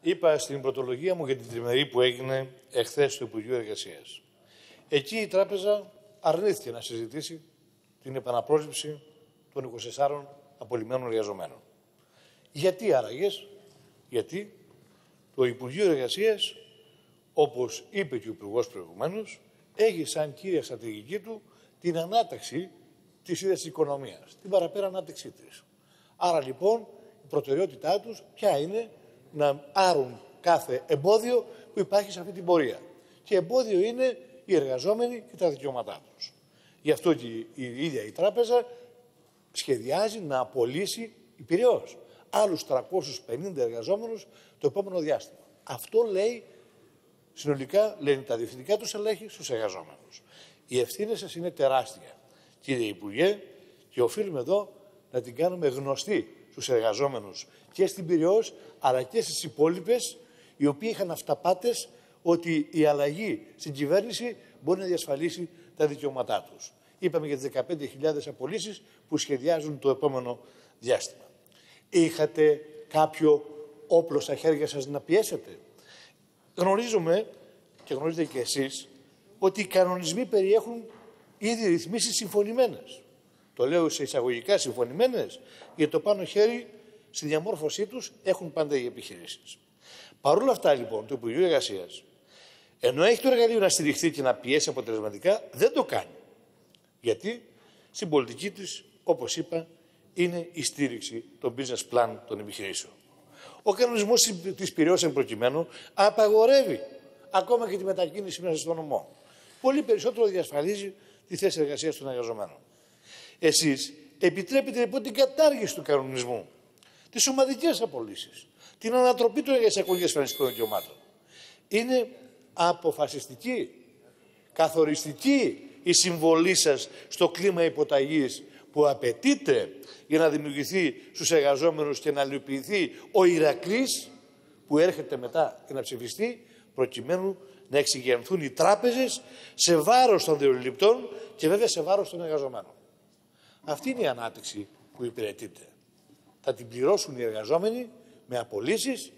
Είπα στην πρωτολογία μου για την τριμερή που έγινε εχθές στο Υπουργείο Εργασίας. Εκεί η τράπεζα αρνήθηκε να συζητήσει την επαναπρόσληψη των 24 απολυμμένων εργαζομένων. Γιατί άραγες, γιατί το Υπουργείο Εργασίας, όπως είπε και ο Υπουργός προηγουμένως, έχει σαν κύρια στρατηγική του την ανάταξη της ίδιας της οικονομίας, την παραπέρα ανάπτυξή της. Άρα λοιπόν η προτεραιότητά τους ποια είναι; Να άρουν κάθε εμπόδιο που υπάρχει σε αυτή την πορεία. Και εμπόδιο είναι οι εργαζόμενοι και τα δικαιώματά τους. Γι' αυτό και η ίδια η τράπεζα σχεδιάζει να απολύσει υπηρεώς άλλους 350 εργαζόμενους το επόμενο διάστημα. Αυτό λέει συνολικά, λένε τα διευθυντικά τους ελέγχει στους εργαζόμενους. Η ευθύνη σας είναι τεράστια, κύριε Υπουργέ, και οφείλουμε εδώ να την κάνουμε γνωστή στους εργαζόμενους και στην Πυραιός, αλλά και στις υπόλοιπες, οι οποίοι είχαν αυταπάτες ότι η αλλαγή στην κυβέρνηση μπορεί να διασφαλίσει τα δικαιώματά τους. Είπαμε για τις 15.000 απολύσεις που σχεδιάζουν το επόμενο διάστημα. Είχατε κάποιο όπλο στα χέρια σας να πιέσετε; Γνωρίζουμε και γνωρίζετε και εσείς ότι οι κανονισμοί περιέχουν ήδη ρυθμίσεις συμφωνημένες. Το λέω σε εισαγωγικά συμφωνημένες, γιατί το πάνω χέρι στη διαμόρφωσή τους έχουν πάντα οι επιχειρήσεις. Παρ' όλα αυτά λοιπόν το Υπουργείο Εργασίας, ενώ έχει το εργαλείο να στηριχθεί και να πιέσει αποτελεσματικά, δεν το κάνει. Γιατί στην πολιτική της, όπως είπα, είναι η στήριξη των business plan των επιχειρήσεων. Ο κανονισμός της Πυραιός εν προκειμένου απαγορεύει ακόμα και τη μετακίνηση μέσα στον νομό. Πολύ περισσότερο διασφαλίζει τη θέση εργασίας των εργαζομένων. Εσείς επιτρέπετε λοιπόν την κατάργηση του κανονισμού, τις ομαδικές απολύσεις, την ανατροπή των εργασιακών και ασφαλιστικών δικαιωμάτων. Είναι αποφασιστική, καθοριστική η συμβολή σας στο κλίμα υποταγής που απαιτείται για να δημιουργηθεί στους εργαζόμενους και να λυπηθεί ο Ηρακλής που έρχεται μετά και να ψηφιστεί προκειμένου να εξηγενθούν οι τράπεζες σε βάρος των διοληπτών και βέβαια σε βάρος των εργαζομένων. Αυτή είναι η ανάπτυξη που υπηρετείται. Θα την πληρώσουν οι εργαζόμενοι με απολύσεις,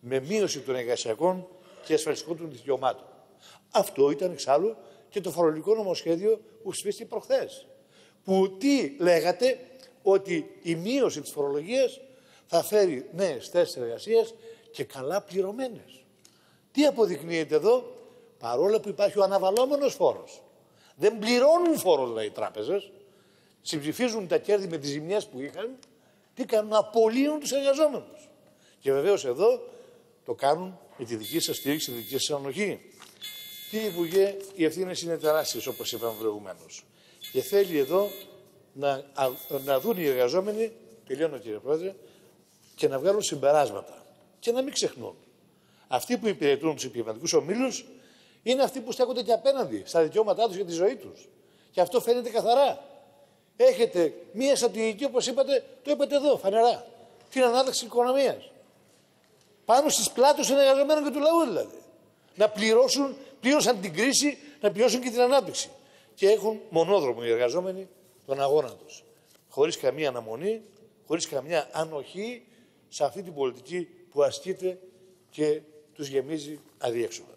με μείωση των εργασιακών και ασφαλιστικών των δικαιωμάτων. Αυτό ήταν εξάλλου και το φορολογικό νομοσχέδιο που ψηφίστηκε προχθές. Που τι λέγατε, ότι η μείωση της φορολογίας θα φέρει νέες θέσεις εργασίας και καλά πληρωμένες. Τι αποδεικνύεται εδώ, παρόλο που υπάρχει ο αναβαλόμενος φόρος. Δεν πληρώνουν φόρο δηλαδή οι τράπεζες, συμψηφίζουν τα κέρδη με τις ζημιές που είχαν, τι κάνουν, απολύουν τους εργαζόμενους. Και βεβαίως εδώ το κάνουν με τη δική σας στήριξη, τη δική σας ανοχή. Κύριε Υπουργέ, οι ευθύνες είναι τεράστιες όπως είπαμε προηγουμένως. Και θέλει εδώ να, να δουν οι εργαζόμενοι, τελειώνω κύριε Πρόεδρε, και να βγάλουν συμπεράσματα. Και να μην ξεχνούν. Αυτοί που υπηρετούν τους επιχειρηματικούς ομίλους είναι αυτοί που στέκονται και απέναντι στα δικαιώματά τους και τη ζωή τους. Και αυτό φαίνεται καθαρά. Έχετε μία στρατηγική, όπως είπατε, το είπατε εδώ, φανερά. Την ανάδειξη της οικονομίας. Πάνω στις πλάτες των εργαζομένων και του λαού δηλαδή. Να πληρώσουν πλήρωσαν την κρίση να πληρώσουν και την ανάπτυξη. Και έχουν μονόδρομο οι εργαζόμενοι τον αγώνα τους. Χωρίς καμία αναμονή, χωρίς καμιά ανοχή σε αυτή την πολιτική που ασκείται και τους γεμίζει αδιέξοδα.